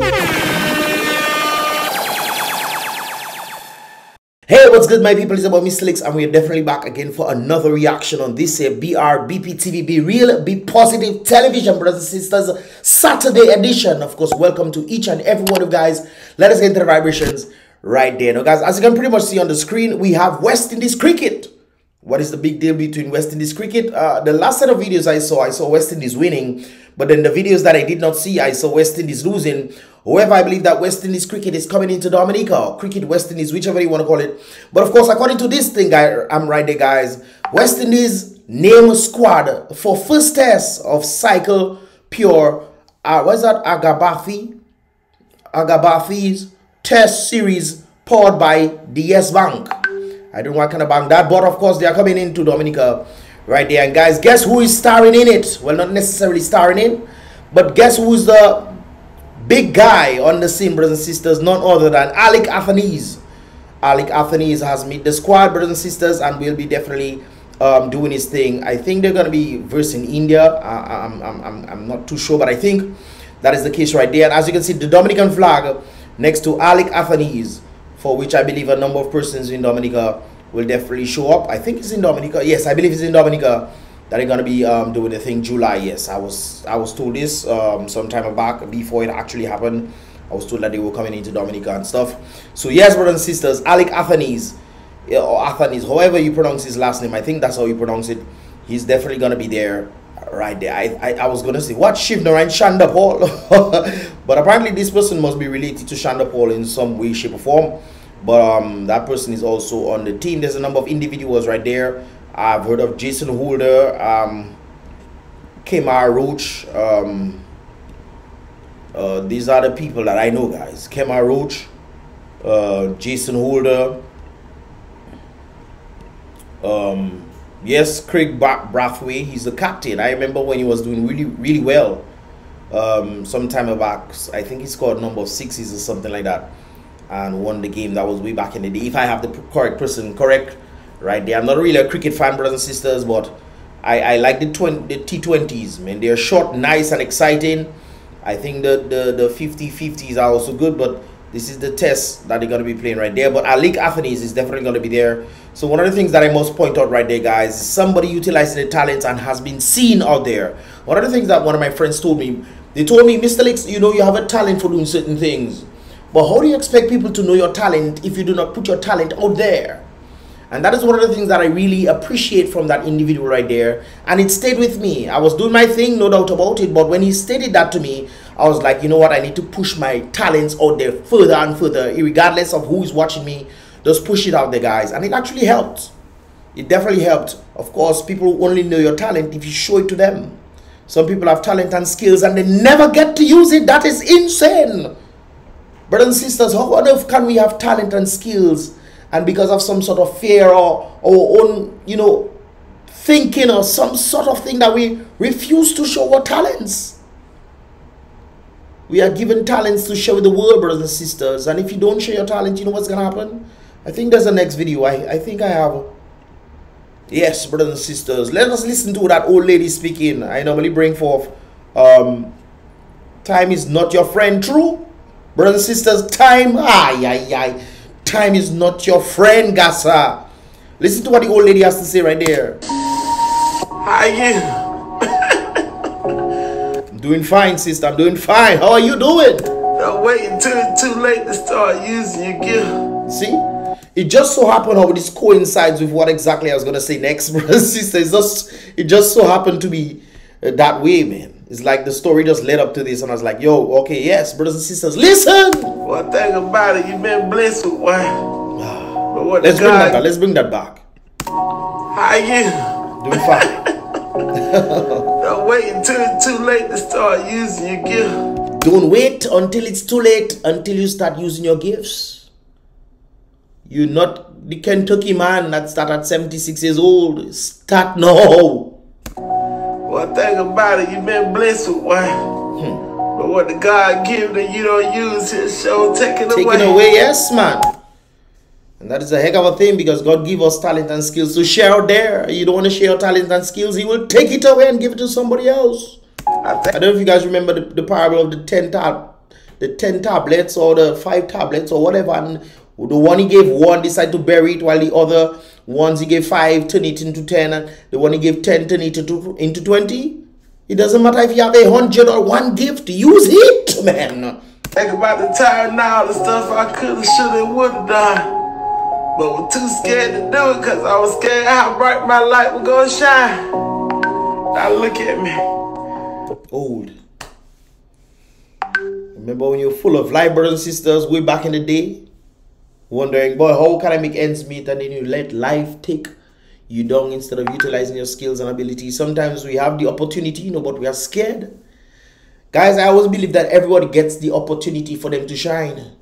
Hey, what's good, my people? It's about Mystelics, and we're definitely back again for another reaction on this uh, BR BPTV Be Real Be Positive Television, brothers and sisters, Saturday edition. Of course, welcome to each and every one of you guys. Let us get into the vibrations right there. Now, guys, as you can pretty much see on the screen, we have West Indies cricket. What is the big deal between West Indies cricket? Uh, the last set of videos I saw, I saw West Indies winning, but then the videos that I did not see, I saw West Indies losing. However, I believe that West Indies cricket is coming into Dominica, or cricket West Indies, whichever you want to call it. But of course, according to this thing, I, I'm right there, guys. West Indies name squad for first test of cycle pure. Uh, what's that? Agarbathi, Agarbathi's test series powered by DS Bank. I don't know what kind of bank that, but of course they are coming into Dominica right there. And guys, guess who is starring in it? Well, not necessarily starring in, but guess who's the big guy on the scene, brothers and sisters, none other than Alick Athanaze. Alick Athanaze has met the squad, brothers and sisters, and will be definitely um, doing his thing. I think they're going to be versing India. I, I'm, I'm, I'm not too sure, but I think that is the case right there. And as you can see, the Dominican flag next to Alick Athanaze, for which I believe a number of persons in Dominica will definitely show up. I think it's in Dominica. Yes, I believe it's in Dominica that they're gonna be um, doing the thing July. Yes, I was I was told this um, some time back before it actually happened. I was told that they were coming into Dominica and stuff. So yes, brothers and sisters, Alick Athanaze or Athanaze, however you pronounce his last name, I think that's how you pronounce it. He's definitely gonna be there right there. I, I, I was gonna say what Shivnarine Chanderpaul, but apparently this person must be related to Chanderpaul in some way, shape, or form. But um, that person is also on the team. There's a number of individuals right there. I've heard of Jason Holder, um, Kemar Roach. Um, uh, these are the people that I know, guys. Kemar Roach, uh, Jason Holder. Um, yes, Kraigg Brathwaite. He's the captain. I remember when he was doing really, really well. Um, some time back, I think he scored number sixes or something like that, and won the game. That was way back in the day. If I have the correct person correct, right there. I'm not really a cricket fan, brothers and sisters, but I, I like the, 20, the T20s, man. They're short, nice, and exciting. I think the, the, the 50-50s are also good, but this is the test that they're going to be playing right there. But Alick Athanaze is definitely going to be there. So one of the things that I must point out right there, guys, is somebody utilizing the talents and has been seen out there. One of the things that one of my friends told me, they told me, Mystelics, you know, you have a talent for doing certain things. But how do you expect people to know your talent if you do not put your talent out there? And that is one of the things that I really appreciate from that individual right there. And it stayed with me. I was doing my thing, no doubt about it. But when he stated that to me, I was like, you know what? I need to push my talents out there further and further, regardless of who is watching me. Just push it out there, guys. And it actually helped. It definitely helped. Of course, people only know your talent if you show it to them. Some people have talent and skills and they never get to use it. That is insane. Brothers and sisters, how on earth can we have talent and skills and because of some sort of fear or or own you know thinking or some sort of thing that we refuse to show our talents. We are given talents to share with the world brothers and sisters. And if you don't share your talent you know what's gonna happen? I think there's a next video. I i think i have yes brothers and sisters. Let us listen to that old lady speaking. I normally bring forth um time is not your friend. True brothers and sisters time ay ay ay Time is not your friend, Gassa. Listen to what the old lady has to say right there. How are you? I'm doing fine, sister. I'm doing fine. How are you doing? Don't wait until it's too late to start using your gift. See? It just so happened how this coincides with what exactly I was gonna say next, brother sister. It's just it just so happened to be uh, that way, man. It's like the story just led up to this, and I was like, yo, okay, yes, brothers and sisters, listen. One thing about it, you've been blessed with one. Ah. but what let's bring that back. Let's bring that back. How you? Doing fine. Don't wait until it's too late to start using your gift. Don't wait until it's too late until you start using your gifts. You're not the Kentucky man that start at 76 years old. Start now. One thing about it, you've been blessed with one. But what the God give that you don't use, his show taken away. Taken away, yes, man. And that is a heck of a thing because God give us talent and skills to share out there. You don't want to share your talent and skills, He will take it away and give it to somebody else. I, I don't know if you guys remember the, the parable of the ten talent, the 10 tablets or the 5 tablets or whatever. And the one he gave one decided to bury it while the other ones he gave 5 turn it into 10. And the one he gave 10 turn it into, into 20. It doesn't matter if you have a hundred or one gift, use it, man. Think about the time now, the stuff I coulda, shoulda, woulda done. But was too scared to do it because I was scared how bright my light would go shine. Now look at me. Old. Remember when you were full of light brothers and sisters way back in the day? Wondering, boy, how can I make ends meet? And then you let life take you down instead of utilizing your skills and abilities. Sometimes we have the opportunity, you know, but we are scared. Guys, I always believe that everybody gets the opportunity for them to shine.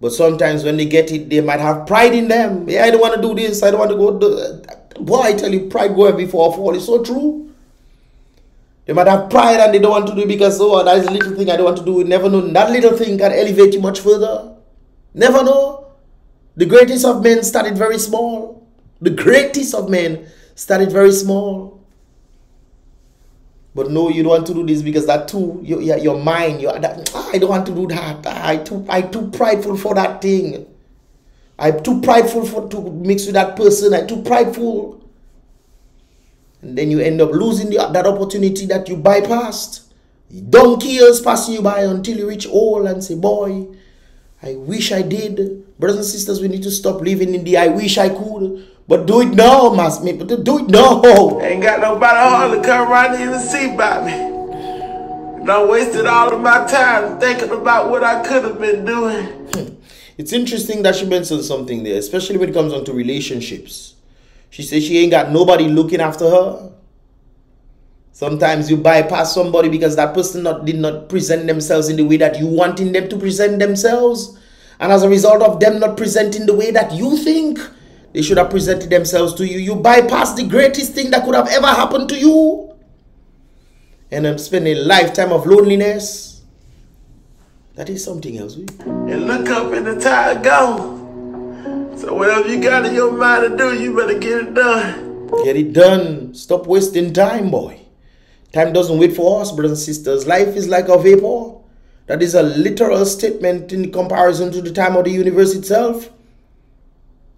But sometimes when they get it, they might have pride in them. Yeah, I don't want to do this. I don't want to go. Do... Boy, I tell you, pride go before fall. It's so true. They might have pride and they don't want to do because, oh, that is a little thing I don't want to do. Never know. That little thing can elevate you much further. Never know. The greatest of men started very small. The greatest of men started very small. But no, you don't want to do this because that too, your, your mind, your, that, ah, I don't want to do that. I too, I too prideful for that thing. I'm too prideful for to mix with that person. I'm too prideful. And then you end up losing the, that opportunity that you bypassed. Donkey years passing you by until you reach old and say, boy, I wish I did. Brothers and sisters, we need to stop living in the I wish I could. But do it now, me. But do it now. Ain't got nobody hard to come around here and see about me. And I wasted all of my time thinking about what I could have been doing. Hmm. It's interesting that she mentioned something there, especially when it comes on to relationships. She says she ain't got nobody looking after her. Sometimes you bypass somebody because that person not, did not present themselves in the way that you wanting them to present themselves. And as a result of them not presenting the way that you think they should have presented themselves to you, you bypass the greatest thing that could have ever happened to you. And I'm spending a lifetime of loneliness. That is something else. And look up in the tide go. So whatever you got in your mind to do, you better get it done. Get it done. Stop wasting time, boy. Time doesn't wait for us, brothers and sisters. Life is like a vapor. That is a literal statement in comparison to the time of the universe itself.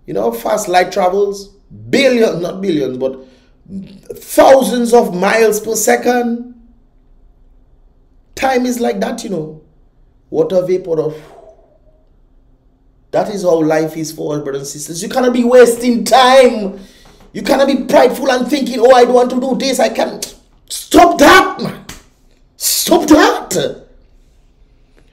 You know, fast light travels billions, not billions, but thousands of miles per second. Time is like that, you know. Water vapor of that is how life is for us, brothers and sisters. You cannot be wasting time. You cannot be prideful and thinking, oh, I don't want to do this. I can't. Stop that, man. Stop that.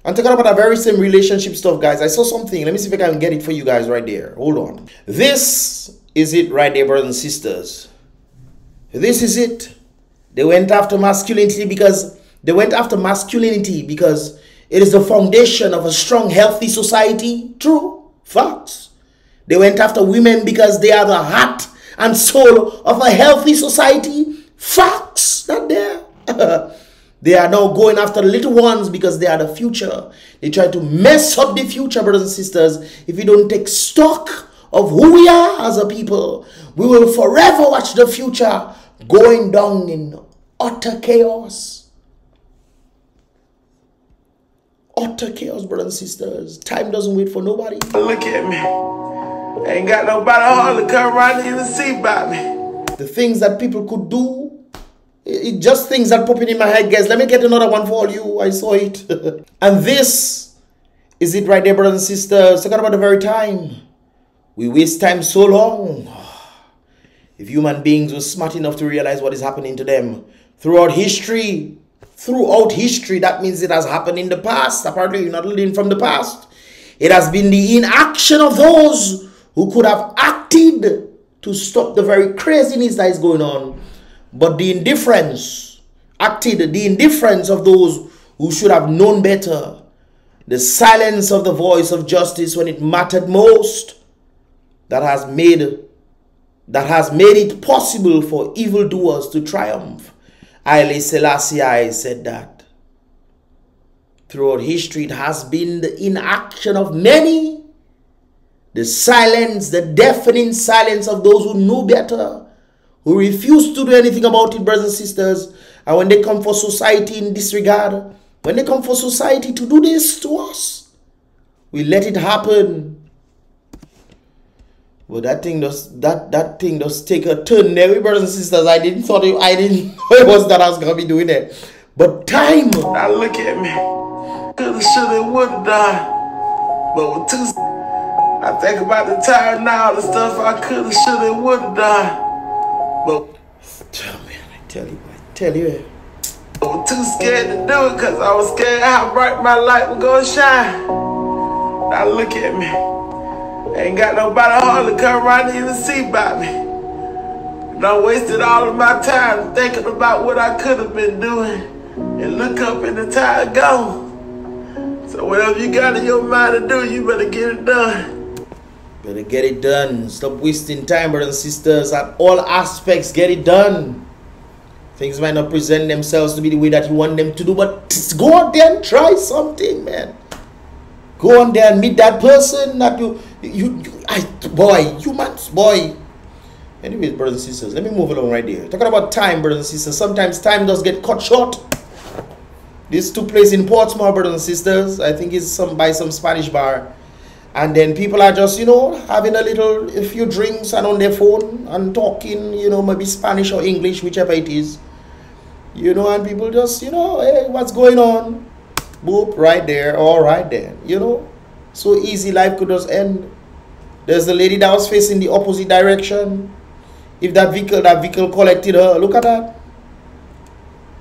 I'm talking about that very same relationship stuff, guys. I saw something. Let me see if I can get it for you guys right there. Hold on. This is it right there, brothers and sisters. This is it. They went after masculinity because they went after masculinity because it is the foundation of a strong, healthy society. True. Facts. They went after women because they are the heart and soul of a healthy society. Facts. Not there. they are now going after the little ones because they are the future. They try to mess up the future, brothers and sisters. If we don't take stock of who we are as a people, we will forever watch the future going down in utter chaos. utter chaos, brothers and sisters. Time doesn't wait for nobody. Look at me. Ain't got nobody hard to come around here and see about me. The things that people could do, it, just things that popping in my head, guys. Let me get another one for all you. I saw it. and this is it right there, brothers and sisters. Talking about the very time. We waste time so long. If human beings were smart enough to realize what is happening to them throughout history, throughout history. That means it has happened in the past. Apparently, you're not living from the past. It has been the inaction of those who could have acted to stop the very craziness that is going on. But the indifference, acted the indifference of those who should have known better. The silence of the voice of justice when it mattered most. That has made that has made it possible for evildoers to triumph. Haile Selassie said that. Throughout history, it has been the inaction of many, the silence, the deafening silence of those who knew better, who refuse to do anything about it, brothers and sisters. And when they come for society in disregard, When they come for society to do this to us, we let it happen. But that thing does that that thing does take a turn there, brothers and sisters. I didn't thought it, I didn't know it was that I was gonna be doing it. But time. Now look at me. Coulda, shoulda, woulda. But with two, I think about the time now, the stuff I coulda, shoulda, woulda done. But tell me, I tell you, I tell you. I was too scared to do it because I was scared how bright my light would go shine. Now look at me. Ain't got nobody hardly come around to even see about me. And I wasted all of my time thinking about what I could have been doing. And look up and the time gone. So whatever you got in your mind to do, you better get it done. Better get it done. Stop wasting time, brothers and sisters. At all aspects, get it done. Things might not present themselves to be the way that you want them to do, but go out there and try something, man. Go on there and meet that person that you, you, you I, boy, humans, boy. Anyways, brothers and sisters, let me move along right there. Talking about time, brothers and sisters. Sometimes time does get cut short. This took place in Portsmouth, brothers and sisters. I think it's some by some Spanish bar. And then people are just, you know, having a little, a few drinks and on their phone and talking, you know, maybe Spanish or English, whichever it is. You know, and people just, you know, hey, what's going on? Boop, right there, all right there, you know. So easy, life could just end. There's the lady that was facing the opposite direction. If that vehicle, that vehicle collected her, look at that.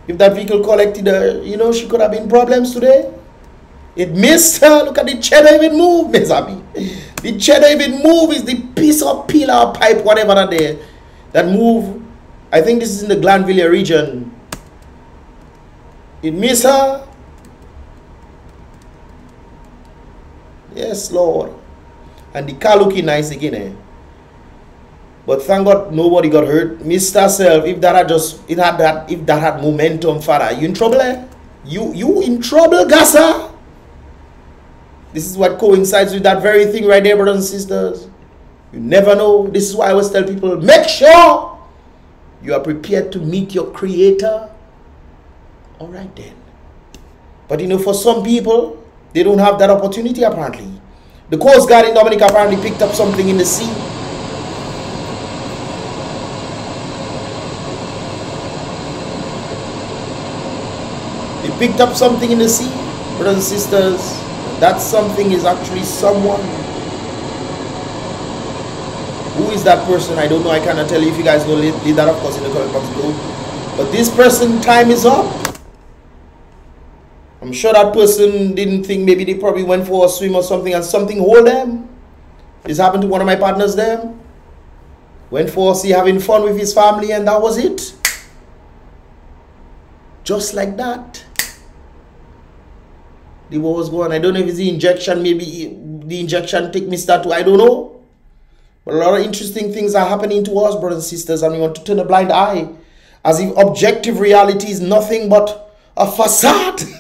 If that vehicle collected her, you know, she could have been problems today. It missed her. Look at the cheddar even move, Miss Abby. The cheddar even move is the piece of pillar pipe, whatever that there, that move. I think this is in the Glanville region. It missed her. Yes, Lord. And the car looking nice again, eh? But thank God nobody got hurt. Mr. Self, if that had just it had that if that had momentum, father, you in trouble, eh? You you in trouble, Gaza? This is what coincides with that very thing right there, brothers and sisters. You never know. This is why I always tell people, make sure you are prepared to meet your creator all right then. But you know, for some people, they don't have that opportunity apparently. The Coast Guard in Dominica apparently picked up something in the sea. They picked up something in the sea, brothers and sisters. That something is actually someone. Who is that person? I don't know. I cannot tell you. If you guys know, leave that of course in the comment box below. But this person, time is up. I'm sure that person didn't think maybe they probably went for a swim or something and something hold them. This happened to one of my partners there. Went for a sea having fun with his family and that was it. Just like that. The war was going. I don't know if it's the injection, maybe the injection take me start to, I don't know. But a lot of interesting things are happening to us, brothers and sisters, and we want to turn a blind eye. As if objective reality is nothing but a facade.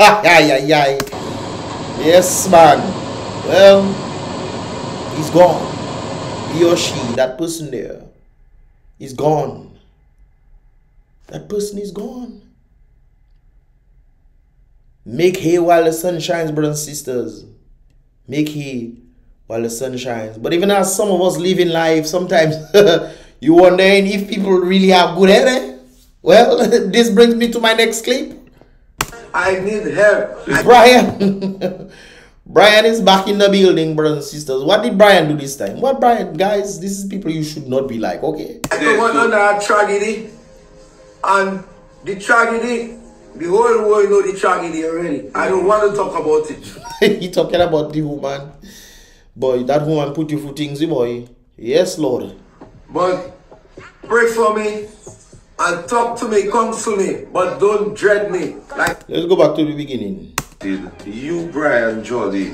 yes, man. Well, he's gone. He or she, that person there, is gone. That person is gone. Make hay while the sun shines, brothers and sisters. Make hay while the sun shines. But even as some of us live in life, sometimes you wondering if people really have good hair. Eh? Well, this brings me to my next clip. I need help. Brian. Brian is back in the building, brothers and sisters. What did Brian do this time? What Brian, guys? This is people you should not be like, okay? I went under a tragedy, and the tragedy, the whole world know the tragedy already. I don't want to talk about it. he talking about the woman, boy? That woman put you for things, eh, boy. Yes, Lord. But pray for me and talk to me, counsel me, but don't dread me. Like let's go back to the beginning. Did you, Brian Jolly?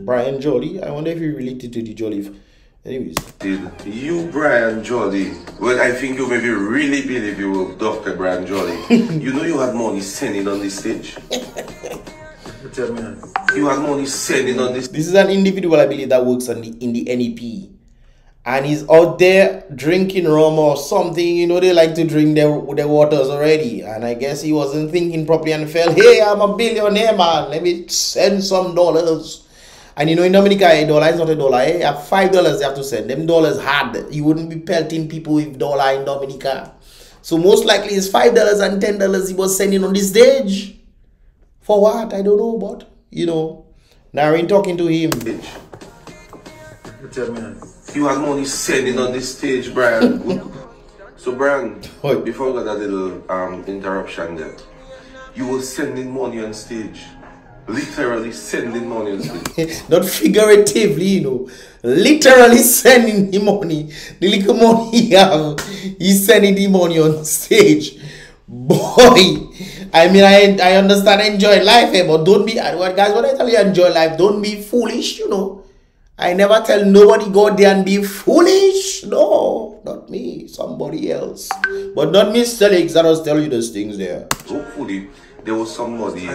Brian Jolly? I wonder if he related to the Jolly. Anyways. Did you, Brian Jolly? Well, I think you maybe really believe you were Dr. Brian Jolly. you know you had money sending on this stage. Tell me. You had money sending on this. This is an individual, I believe, that works on the in the NEP and he's out there drinking rum or something. You know, they like to drink their, their waters already. And I guess he wasn't thinking properly and felt, hey, I'm a billionaire, man. Let me send some dollars. And you know, in Dominica, a dollar is not a dollar. Eh? Have five dollars you have to send. Them dollars hard. You wouldn't be pelting people with dollar in Dominica. So most likely it's five dollars and ten dollars he was sending on this stage. For what? I don't know, but you know. Narine talking to him. Bitch. Tell me. You had money sending on this stage, Brian. so Brian, What? before we got that little um interruption there, you were sending money on stage. Literally sending money on stage. not figuratively, you know, literally sending him money. The little money he have, he's sending the money on stage. Boy, I mean, I I understand enjoy life, eh, but don't be, what guys, when I tell you enjoy life, don't be foolish, you know. I never tell nobody go there and be foolish. No, not me, somebody else. But not me, Stelix, that was tell you those things there. Hopefully, there was somebody,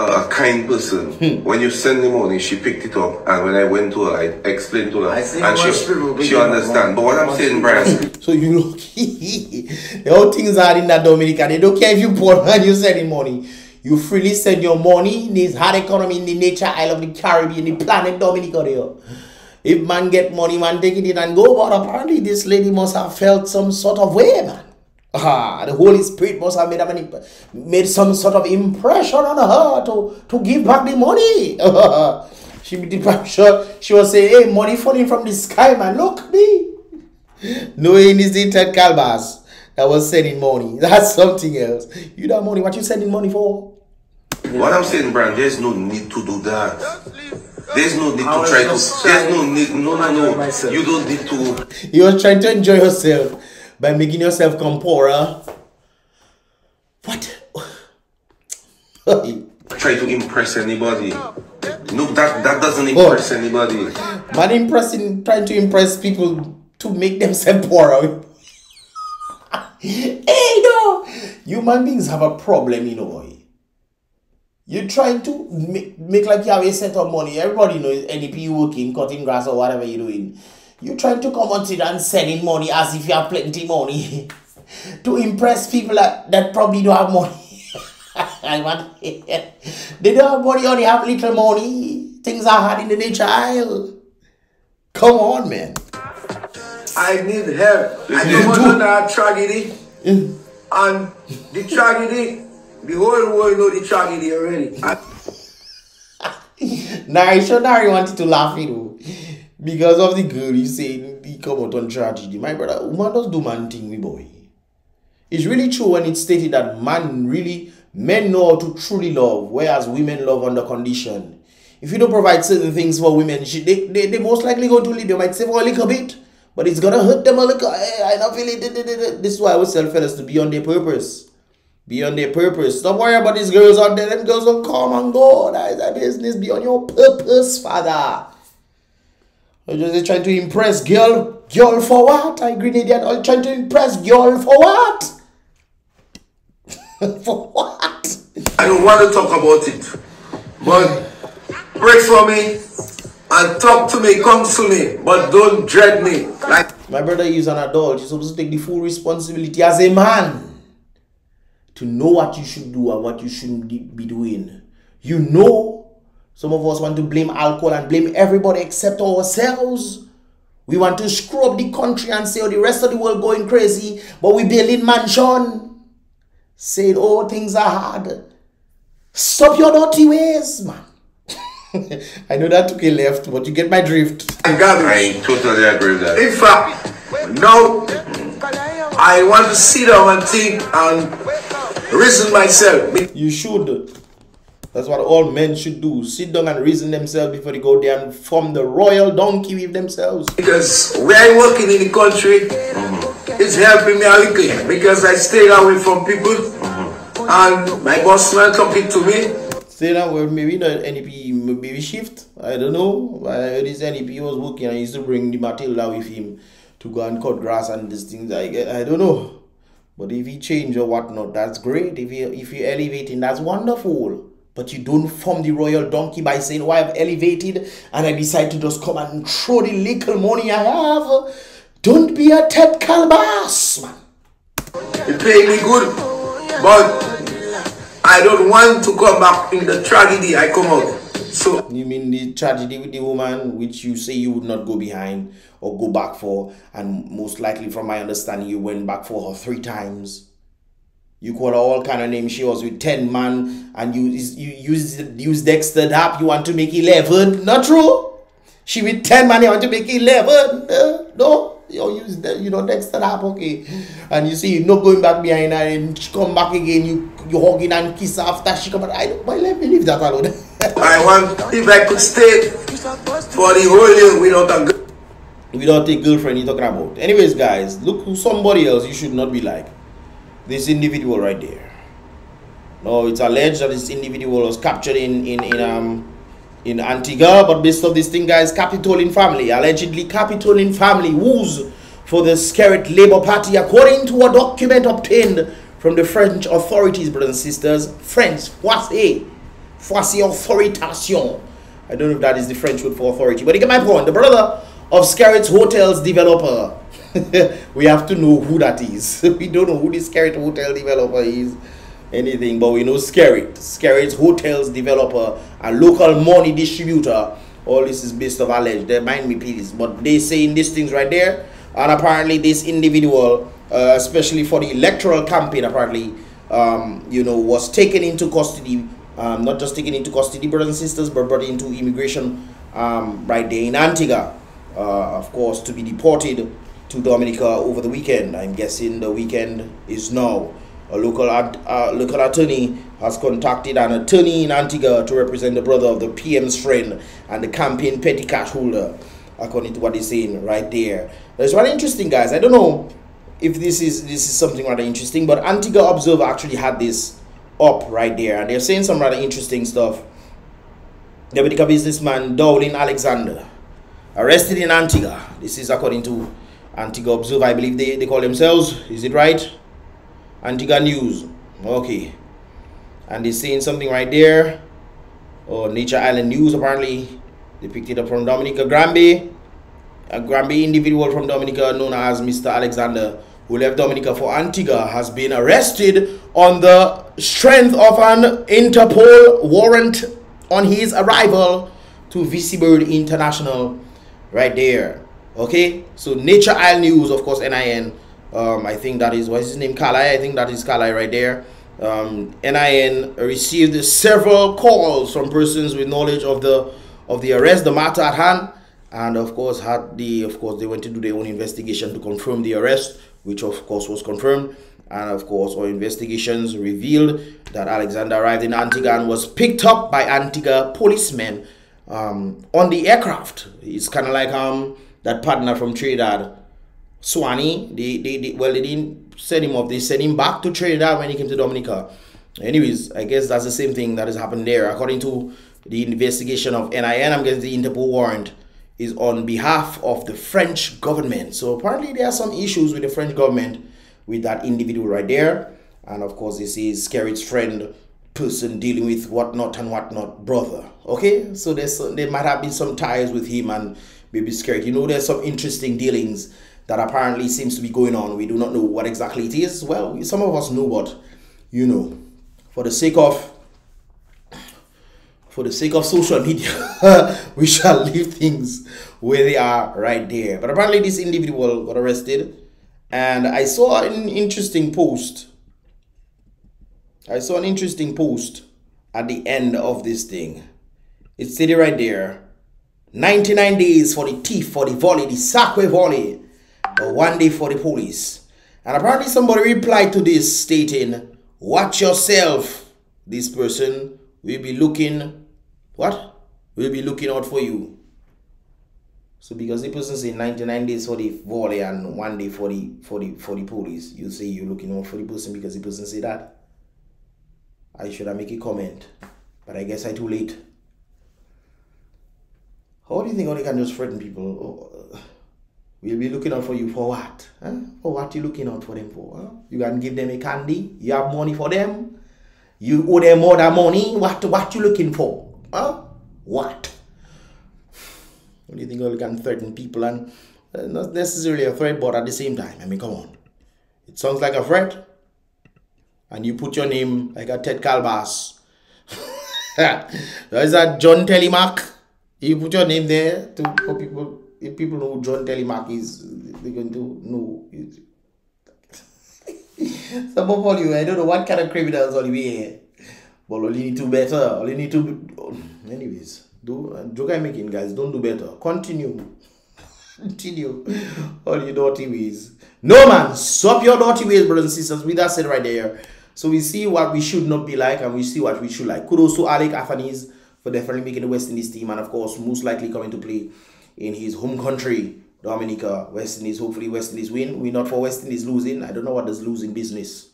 Uh, a kind person. Hmm. when you send the money, she picked it up, and when I went to her, I explained to her, I and she, she understand. But what I'm saying. Brian, So you lucky. the whole things are in that Dominica. They don't care if you poor and you send the money. You freely send your money in this hard economy in the nature isle of the Caribbean, the planet Dominica there. If man get money, man take it and go. But apparently this lady must have felt some sort of way, man. Ah, the Holy Spirit must have made, an imp- made some sort of impression on her to, to give back the money. she, be- sure, she was saying, hey, money falling from the sky, man. Look, me. Knowing is the Ted Calbas that was sending money. That's something else. You that money, what you sending money for? what I'm saying, Brian, there's no need to do that. There's no need I to try to. There's no need. No, no, no. You don't need to. You're trying to enjoy yourself by making yourself come poorer. What? try to impress anybody. No, that that doesn't impress anybody. Man impressing, trying to impress people to make themselves poorer. hey, no! Human beings have a problem, you know. You're trying to make, make like you have a set of money. Everybody knows NEP you working, cutting grass or whatever you're doing. You're trying to come on to it and sending money as if you have plenty money to impress people that, that probably don't have money. I want they don't have money or they have little money. Things are hard in the nature isle. Come on, man. I need help. I You come do. under a tragedy. Mm. And the tragedy, the whole world know the tragedy already. And Nari, sure Nari wanted to laugh, you know. Because of the girl he's saying he come out on tragedy. My brother, woman does do man thing, me boy. It's really true when it's stated that man really, men know how to truly love, whereas women love under condition. If you don't provide certain things for women, she, they, they, they most likely going to leave. They might say for a little bit, but it's gonna hurt them a little. Hey, I don't feel it. This is why I would tell fellas to be on their purpose. Be on their purpose. Don't worry about these girls out there. Them girls will come and go. That is their business. Be on your purpose, father. Just trying to impress girl. Girl for what? I Grenadian. Oh, All trying to impress girl for what? for what? I don't want to talk about it. But pray for me and talk to me, counsel me, but don't dread me. Like My brother is an adult. You're supposed to take the full responsibility as a man to know what you should do and what you shouldn't be doing. You know, some of us want to blame alcohol and blame everybody except ourselves. We want to screw up the country and say, oh, the rest of the world going crazy, but we building a mansion. Saying, oh, things are hard. Stop your dirty ways, man. I know that took a left, but you get my drift. I got I totally agree with that. In fact, now I want to sit down and think and reason myself. You should. That's what all men should do. Sit down and reason themselves before they go there and form the royal donkey with themselves. Because where I working in the country mm-hmm. it's helping me a little because I stay away from people mm-hmm. and my boss not talking to me. Say that well, maybe the NEP maybe shift. I don't know. I heard his NEP was working and he used to bring the Matilda with him to go and cut grass and these things. I I don't know. But if he change or whatnot, that's great. If he if he elevating, that's wonderful. But you don't form the royal donkey by saying, "Oh, I've elevated and I decide to just come and throw the little money I have." Don't be a Ted Calbas, man. It pay me good, but I don't want to come back in the tragedy I come out. So You mean the tragedy with the woman, which you say you would not go behind or go back for, and most likely, from my understanding, you went back for her three times. You call her all kind of names. She was with ten man, and you you use use Dexter app. You want to make eleven? Not true. She with ten man. You want to make eleven? Uh, no. You use you know Dexter app, okay? And you see you not going back behind her, and she come back again. You you hugging and kiss her after she come. back. I don't. Let me leave that alone? I want if I could stay for the whole year without a girl. without a girlfriend you're talking about. Anyways, guys, look who somebody else you should not be like. This individual right there. No, it's alleged that this individual was captured in in, in um in Antigua, but based on this thing, guys, Capitoline family, allegedly Capitoline family woos for the Skerrit Labour Party, according to a document obtained from the French authorities, brothers and sisters. French, voici, voici authorisation. I don't know if that is the French word for authority, but you get my point. The brother of Skerrit's Hotels developer. we have to know who that is. we don't know who the Skerrit Hotel developer is, anything, but we know Skerrit. Skerrit's Hotels developer, a local money distributor. All this is based on alleged. They mind me, please. But they saying these things right there, and apparently this individual, uh, especially for the electoral campaign, apparently, um, you know, was taken into custody. Um, not just taken into custody, brothers and sisters, but brought into immigration um, right there in Antigua. Uh, of course, to be deported to Dominica over the weekend. I'm guessing the weekend is now. A local ad, uh, local attorney has contacted an attorney in Antigua to represent the brother of the PM's friend and the campaign petty cash holder, according to what he's saying right there. That's rather interesting, guys. I don't know if this is this is something rather interesting, but Antigua Observer actually had this up right there, and they're saying some rather interesting stuff. Dominica businessman Dowling Alexander arrested in Antigua. This is according to Antigua Observer. I believe they, they call themselves. Is it right? Antigua News. Okay. And they're saying something right there. Oh, Nature Island News apparently. They picked it up from Dominica Granby. A Granby individual from Dominica known as Mr. Alexander who left Dominica for Antigua has been arrested on the strength of an Interpol warrant on his arrival to VC Bird International right there. Okay, so Nature Isle News, of course, NIN. Um, I think that is what's his name, Kalai. I think that is Kalai right there. Um, NIN received several calls from persons with knowledge of the of the arrest, the matter at hand, and of course had the of course they went to do their own investigation to confirm the arrest, which of course was confirmed. And of course, our investigations revealed that Alexander arrived in Antigua and was picked up by Antigua policemen um, on the aircraft. It's kind of like um that partner from Trinidad, Swanee. They, they, they well they didn't send him off. They sent him back to Trinidad when he came to Dominica. Anyways, I guess that's the same thing that has happened there. According to the investigation of NIN, I'm guessing the Interpol warrant is on behalf of the French government. So apparently there are some issues with the French government with that individual right there. And of course, this is Skerrit's friend, person dealing with whatnot and whatnot, brother. Okay, so there's there might have been some ties with him and maybe Skerrit. You know, there's some interesting dealings that apparently seems to be going on. We do not know what exactly it is. Well, some of us know, but you know, for the sake of for the sake of social media, we shall leave things where they are right there. But apparently, this individual got arrested, and I saw an interesting post. I saw an interesting post at the end of this thing. It stated right there 99 days for the thief, for the volley, the Sakwe volley, but one day for the police. And apparently, somebody replied to this stating, Watch yourself. This person will be looking, what? Will be looking out for you. So because the person say 99 days for the volley and one day for the for the for the police, you say you're looking out for the person because the person say that. I should have make a comment, but I guess I too late. How do you think they can just threaten people? Oh, we'll be looking out for you for what? Huh? For what you looking out for them for? Huh? You can give them a candy? You have money for them? You owe them more than money. What what you looking for? Huh? What? What do you think you can threaten people and uh, not necessarily a threat, but at the same time, I mean, come on. It sounds like a threat. And you put your name like a Ted Kalbas. Is that John Telemaque? You put your name there to for people. If people know who John Telemaque is, they're going to know. Some of all you, I don't know what kind of criminals are you here. But all you need to better. All you need to. Anyways, do uh, joke I'm making, guys. Don't do better. Continue. Continue. All you dirty ways. No man, stop your dirty ways, brothers and sisters. With that said, right there. So we see what we should not be like, and we see what we should like. Kudos to Alick Athanaze for definitely making the West Indies team, and of course, most likely coming to play in his home country, Dominica. West Indies. Hopefully, West Indies win. We're not for West Indies losing. I don't know what this losing business.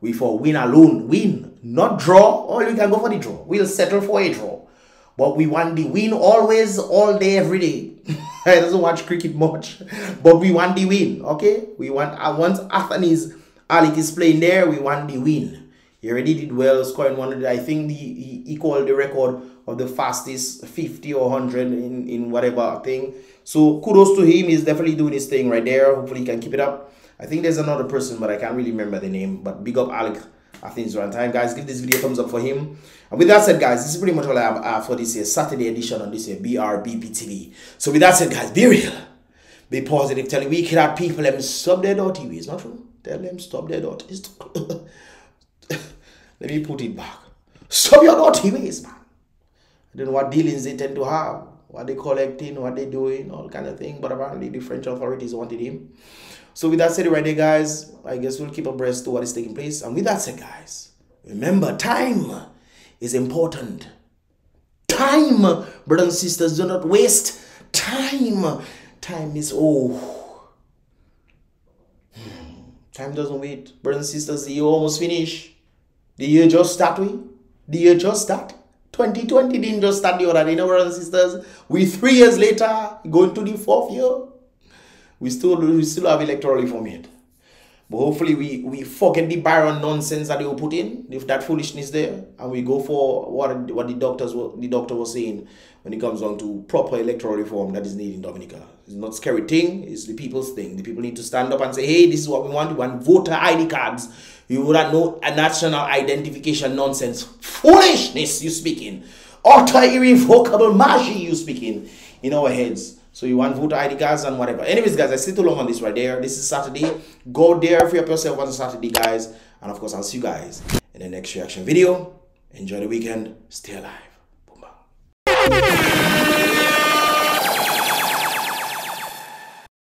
We for win alone, win, not draw. Or we can go for the draw. We'll settle for a draw. But we want the win always, all day, every day. I doesn't watch cricket much, but we want the win. Okay, we want. Uh, once Athanaze Alick is playing there, we want the win. He already did well, scoring 100. I think the, he equaled the record of the fastest 50 or 100 in, in whatever thing. So kudos to him. He's definitely doing his thing right there. Hopefully he can keep it up. I think there's another person, but I can't really remember the name. But big up Alick I think it's around time, guys. Give this video a thumbs up for him. And with that said, guys, this is pretty much all I have uh, for this year Saturday edition on this year BRBP TV. So with that said, guys, be real, be positive. Tell we wicked out people them stop their dot TV. It's Not true. Tell them stop their dirty. Let me put it back. Stop your dirty ways, man. Don't what dealings they tend to have, what they collecting, what they doing, all kind of thing. But apparently the French authorities wanted him. So with that said right there, guys, I guess we'll keep abreast to what is taking place. And with that said, guys, remember time is important. Time, brothers and sisters, do not waste time. Time is oh. Time doesn't wait. Brothers and sisters, the year almost finished. The year just start we. The year just start. 2020 didn't just start the other day, no brothers and sisters. We three years later, going to the fourth year we still we still have electoral reform yet. But hopefully we, we forget the Byron nonsense that they will put in, if that foolishness there, and we go for what what the doctors were, the doctor was saying when it comes down to proper electoral reform that is needed in Dominica. It's not scary thing, it's the people's thing. The people need to stand up and say, hey, this is what we want. We want voter ID cards. You would know a national identification nonsense. Foolishness you speaking. Utter irrevocable magie you speaking in our heads. So you want voter ID cards and whatever. Anyways, guys, I sit too long on this right there. This is Saturday. Go there, up yourself on Saturday, guys. And of course, I'll see you guys in the next reaction video. Enjoy the weekend. Stay alive. Boom.